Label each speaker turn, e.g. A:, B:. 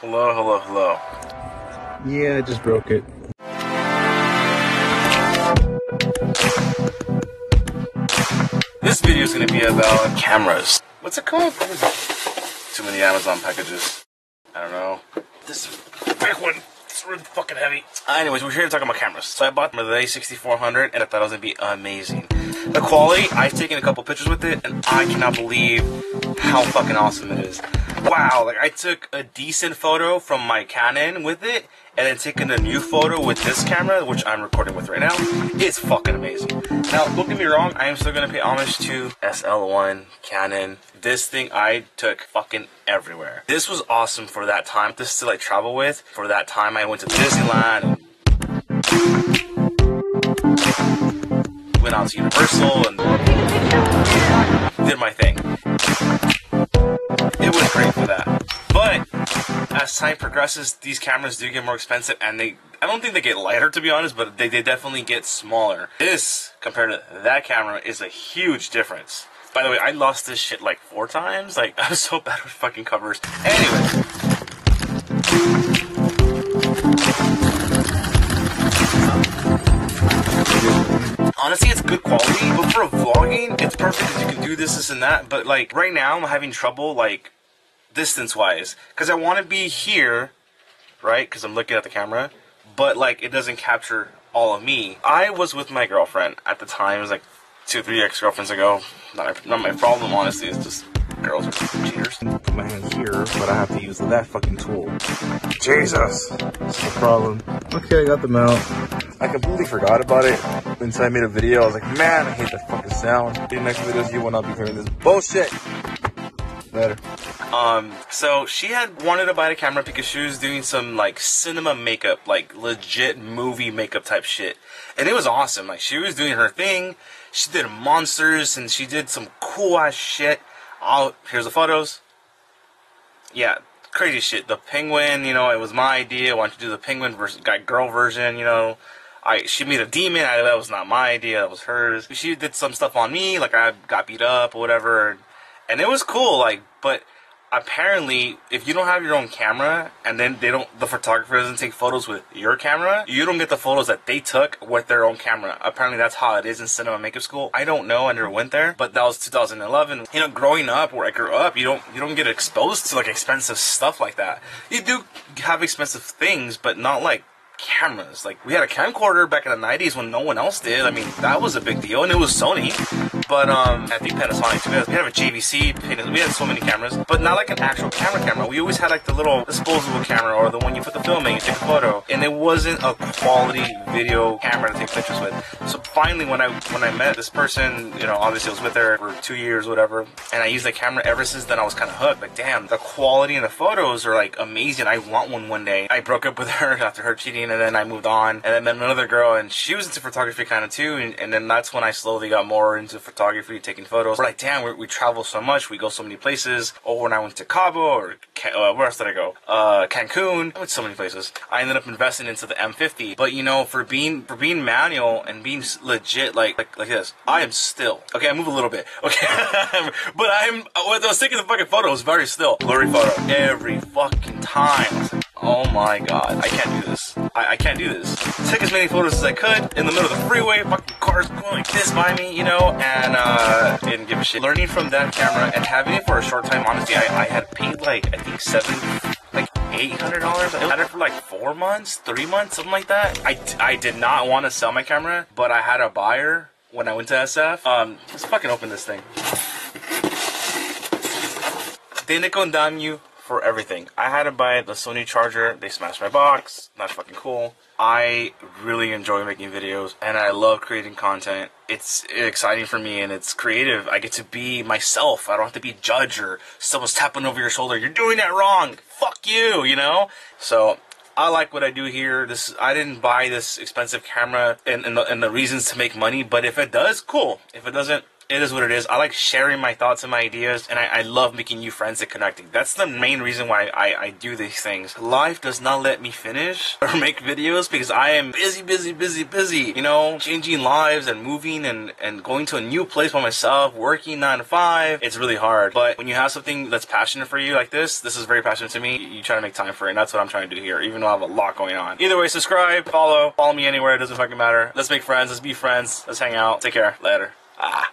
A: Hello, hello, hello.
B: Yeah, I just broke it.
A: This video is going to be about cameras. What's it called? What it? Too many Amazon packages. I don't know. This big one. It's really fucking heavy. Uh, anyways, we're here to talk about cameras. So I bought the A6400 and I thought it was going to be amazing. The quality, I've taken a couple pictures with it and I cannot believe how fucking awesome it is. Wow, like I took a decent photo from my Canon with it and then taking a new photo with this camera, which I'm recording with right now, it's fucking amazing. Now, don't get me wrong, I am still gonna pay homage to SL1, Canon. This thing I took fucking everywhere. This was awesome for that time. This is to like travel with. For that time, I went to Disneyland and went out to Universal and did my thing. As time progresses, these cameras do get more expensive, and they I don't think they get lighter to be honest, but they, they definitely get smaller. This compared to that camera is a huge difference. By the way, I lost this shit like four times. Like I was so bad with fucking covers. Anyway. Honestly, it's good quality, but for vlogging, it's perfect you can do this, this, and that. But like right now, I'm having trouble like distance wise because I want to be here, right? Because I'm looking at the camera, but like it doesn't capture all of me. I was with my girlfriend at the time. It was like two, three ex girlfriends ago. Not, not my problem, honestly. It's just girls are cheaters.
B: Put my hand here, but I have to use that fucking tool. Jesus, that's the problem. Okay, I got the mount. I completely forgot about it until I made a video. I was like, man, I hate that fucking sound. In the next videos, you will not be hearing this bullshit. Later.
A: Um, so she had wanted to buy the camera because she was doing some like cinema makeup, like legit movie makeup type shit. And it was awesome. Like she was doing her thing. She did monsters and she did some cool ass shit. I'll, here's the photos. Yeah, crazy shit. The penguin, you know, it was my idea. Why don't you do the penguin versus guy girl version, you know? I she made a demon. I, that was not my idea. That was hers. She did some stuff on me, like I got beat up or whatever, and it was cool. Like, but apparently if you don't have your own camera and then they don't the photographer doesn't take photos with your camera you don't get the photos that they took with their own camera. Apparently that's how it is in cinema makeup school. I don't know i never went there but that was 2011 you know growing up where i grew up you don't you don't get exposed to like expensive stuff like that. You do have expensive things but not like cameras. Like we had a camcorder back in the '90s when no one else did. I mean, that was a big deal, and it was Sony. But um, I think Panasonic too. We had a JVC. We had so many cameras, but not like an actual camera camera. We always had like the little disposable camera or the one you put the film in, you take a photo, and it wasn't a quality video camera to take pictures with. So finally, when I when I met this person, you know, obviously I was with her for two years, whatever, and I used the camera ever since then. I was kind of hooked. Like, damn, the quality in the photos are like amazing. I want one one day. I broke up with her after her cheating and then I moved on, and then met another girl, and she was into photography kind of too, and, and, then that's when I slowly got more into photography, taking photos. We're like, damn, we we travel so much, we go so many places. Or when I went to Cabo, or uh, where else did I go? Uh, Cancun. I went so many places. I ended up investing into the M50, but you know, for being for being manual and being legit, like like like this, I am still okay. I move a little bit, okay, but I'm when I was taking the fucking photo, very still blurry photo every fucking time. Oh my god, I can't do this. I, I, can't do this. Took as many photos as I could in the middle of the freeway, fucking cars going like by me, you know, and uh, didn't give a shit. Learning from that camera and having it for a short time, honestly, I, I had paid like, I think seven, like $800. I had it for like four months, three months, something like that. I, I did not want to sell my camera, but I had a buyer when I went to SF. Um, let's fucking open this thing. And dime you for everything. I had to buy the Sony charger. They smashed my box. That's fucking cool. I really enjoy making videos and I love creating content. It's exciting for me and it's creative. I get to be myself. I don't have to be judge or someone's tapping over your shoulder. You're doing that wrong. Fuck you, you know? So I like what I do here. This I didn't buy this expensive camera and, and, the, and the reasons to make money, but if it does, cool. If it doesn't, it is what it is. I like sharing my thoughts and my ideas, and I, I love making new friends and connecting. That's the main reason why I, I do these things. Life does not let me finish or make videos because I am busy, busy, busy, busy. You know, changing lives and moving and, and going to a new place by myself, working nine to five. It's really hard. But when you have something that's passionate for you like this, this is very passionate to me. You try to make time for it, and that's what I'm trying to do here, even though I have a lot going on. Either way, subscribe, follow, follow me anywhere. It doesn't fucking matter. Let's make friends. Let's be friends. Let's hang out. Take care. Later. Ah.